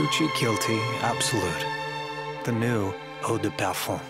Gucci Guilty Absolute. The new Eau de Parfum.